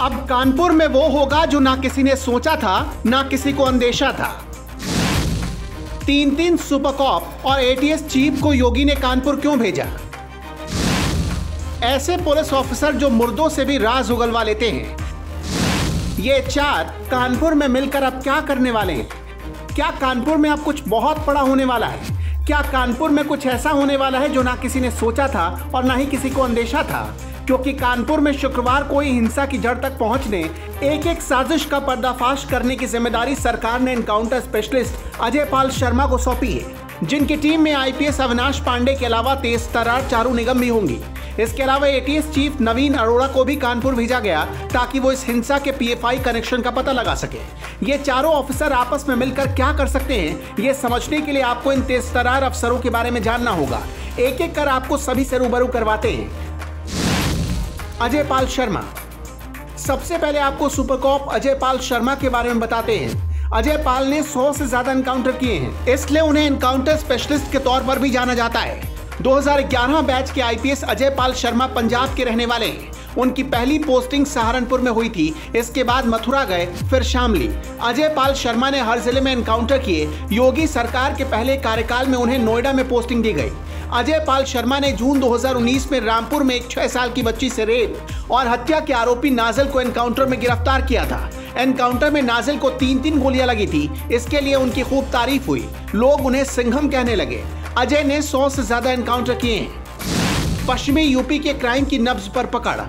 अब कानपुर में वो होगा जो ना किसी ने सोचा था, ना किसी को अंदेशा था। तीन तीन सुपर कॉप और एटीएस चीफ को योगी ने कानपुर क्यों भेजा? ऐसे पुलिस ऑफिसर जो मुर्दों से भी राज उगलवा लेते हैं। ये चार कानपुर में मिलकर अब क्या करने वाले हैं? क्या कानपुर में अब कुछ बहुत बड़ा होने वाला है? क्या कानपुर में कुछ ऐसा होने वाला है जो ना किसी ने सोचा था और ना ही किसी को अंदेशा था? क्योंकि कानपुर में शुक्रवार को ही हिंसा की जड़ तक पहुँचने एक एक साजिश का पर्दाफाश करने की ज़िम्मेदारी सरकार ने इनकाउंटर स्पेशलिस्ट अजय पाल शर्मा को सौंपी है। जिनकी टीम में आईपीएस अविनाश पांडे के अलावा तेज तरार चारू निगम भी होंगी। इसके अलावा एटीएस चीफ नवीन अरोड़ा को भी कानपुर भेजा गया ताकि वो इस हिंसा के पीएफआई कनेक्शन का पता लगा सके। ये चारों ऑफिसर आपस में मिलकर क्या कर सकते हैं, ये समझने के लिए आपको इन तेज तरार अफसरों के बारे में जानना होगा। एक एक कर आपको सभी से रूबरू करवाते हैं। अजय पाल शर्मा। सबसे पहले आपको सुपरकॉप अजय पाल शर्मा के बारे में बताते हैं। अजय पाल ने 100 से ज़्यादा एनकाउंटर किए हैं। इसलिए उन्हें एनकाउंटर स्पेशलिस्ट के तौर पर भी जाना जाता है। 2011 बैच के आईपीएस अजय पाल शर्मा पंजाब के रहने वाले हैं। उनकी पहली पोस्टिंग सहारनपुर में हुई थी। इसके बाद मथुरा गए, फिर शामली। अजय पाल शर्मा ने हर ज़िले में एनकाउंटर किए। योगी सरकार के पहले कार्यकाल में उन्हें नोएडा में पोस्टिंग दी गई। अजय पाल शर्मा ने जून 2019 में रामपुर में एक छह साल की बच्ची से रेप और हत्या के आरोपी नाजल को एनकाउंटर में गिरफ़्तार किया था। एनकाउंटर में नाजल को तीन तीन गोलियाँ लगी थी। इसके लिए उनकी खूब तारीफ़ हुई। लोग उन्हें सिंघम कहने लगे। अजय ने सौ से ज़्यादा एनकाउंटर किए पश्चिमी यूपी के क्राइम की नब्ज पर पकड़।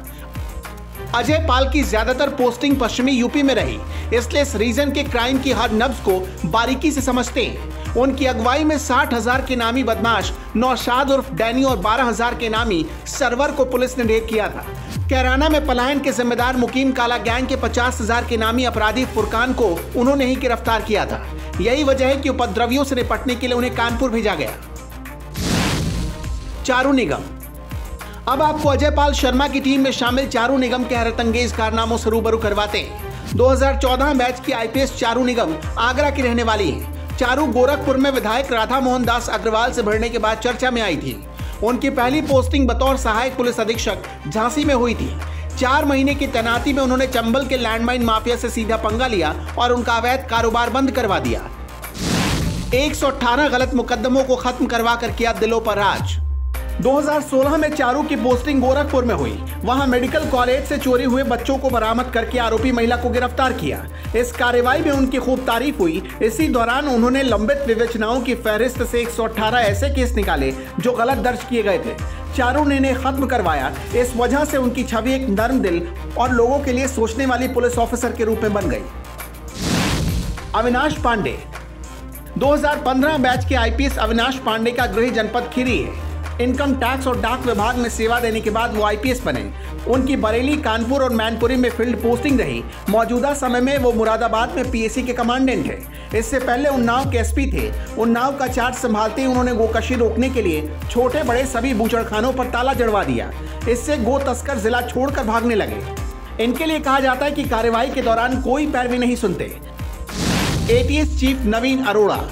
अजय पाल की ज़्यादातर पोस्टिंग पश्चिमी यूपी में रही, इसलिए इस रीजन के क्राइम की हर नब्ज को बारीकी से समझते हैं। उनकी अगुवाई में साठ हज़ार के नामी बदमाश नौशाद उर्फ़ डैनी और बारह हज़ार के नामी सरवर को पुलिस ने ढेर किया था। कैराना में पलायन के जिम्मेदार मुकीम काला गैंग के पचास हज़ार के नामी अपराधी फुरकान को उन्होंने ही गिरफ़्तार किया था। यही वजह है कि उपद्रवियों से निपटने के लिए उन्हें कानपुर भेजा गया। चारू निगम अब आपको अजय पाल शर्मा की टीम में शामिल चारू निगम के हैरतंगेज कारनामों से रूबरू करवाते हैं। 2014 बैच की आईपीएस चारू निगम आगरा की रहने वाली है। चारू गोरखपुर में विधायक राधा मोहन दास अग्रवाल से भिड़ने के बाद चर्चा में आई थी। उनकी पहली पोस्टिंग बतौर सहायक पुलिस अधीक्षक झांसी में हुई थी। चार महीने की तैनाती में उन्होंने चंबल के लैंडमाइन माफिया से सीधा पंगा लिया और उनका अवैध कारोबार बंद करवा दिया। 118 गलत मुकदमों को खत्म करवा कर किया दिलों पर राज। 2016 में चारू की पोस्टिंग गोरखपुर में हुई। वहाँ मेडिकल कॉलेज से चोरी हुए बच्चों को बरामद करके आरोपी महिला को गिरफ़्तार किया। इस कार्रवाई में उनकी खूब तारीफ़ हुई। इसी दौरान उन्होंने लंबित विवेचनाओं की फहरिस्त से 118 ऐसे केस निकाले, जो गलत दर्ज किए गए थे। चारू ने इन्हें खत्म करवाया। इस वजह से उनकी छवि एक नर्म दिल और लोगों के लिए सोचने वाली पुलिस ऑफिसर के रूप में बन गई। अविनाश पांडे। 2015 बैच के आईपीएस अविनाश पांडे का गृह जनपद खीरी है। इनकम टैक्स और डाक विभाग में सेवा देने के बाद वो आईपीएस बने। उनकी बरेली, कानपुर और मैनपुरी में फ़ील्ड पोस्टिंग रही। मौजूदा समय में वो मुरादाबाद में पीएससी के कमांडेंट है। इससे पहले उन्नाव के एसपी थे। उन्नाव का चार्ज संभालते ही उन्होंने गोकशी रोकने के लिए छोटे बड़े सभी बूचड़खानों पर ताला जड़वा दिया। इससे गो तस्कर जिला छोड़कर भागने लगे। इनके लिए कहा जाता है कि कार्यवाही के दौरान कोई पैरवी नहीं सुनते। एटीएस चीफ नवीन अरोड़ा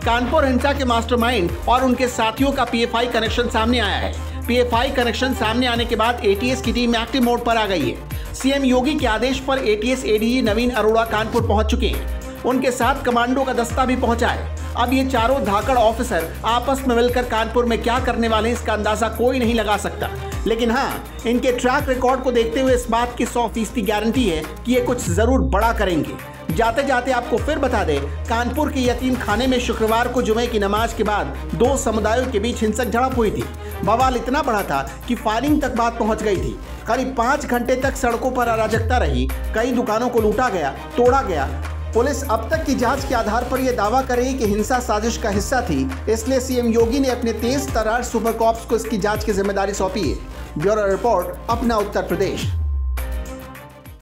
कानपुर हिंसा के मास्टरमाइंड और उनके साथियों का पीएफआई कनेक्शन सामने आया है। पीएफआई कनेक्शन सामने आने के बाद एटीएस की टीम एक्टिव मोड पर आ गई है। सीएम योगी के आदेश पर एटीएस एडीजी नवीन अरोड़ा कानपुर पहुँच चुके हैं। उनके साथ कमांडो का दस्ता भी पहुँचा है। अब ये चारों धाकड़ ऑफिसर आपस में मिलकर कानपुर में क्या करने वाले हैं, इसका अंदाज़ा कोई नहीं लगा सकता। लेकिन हाँ इनके ट्रैक रिकॉर्ड को देखते हुए इस बात की सौ फ़ीसदी गारंटी है कि ये कुछ ज़रूर बड़ा करेंगे। जाते जाते आपको फिर बता दें, कानपुर के यतीम खाने में शुक्रवार को जुमे की नमाज़ के बाद दो समुदायों के बीच हिंसक झड़प हुई थी। बवाल इतना बड़ा था कि फायरिंग तक बात पहुँच गई थी। करीब पाँच घंटे तक सड़कों पर अराजकता रही। कई दुकानों को लूटा गया, तोड़ा गया। पुलिस अब तक की जाँच के आधार पर यह दावा कर रही कि हिंसा साजिश का हिस्सा थी। इसलिए सीएम योगी ने अपने तेज तरार सुपर कॉप्स को इसकी जाँच की ज़िम्मेदारी सौंपी है। ब्यूरो रिपोर्ट, अपना उत्तर प्रदेश।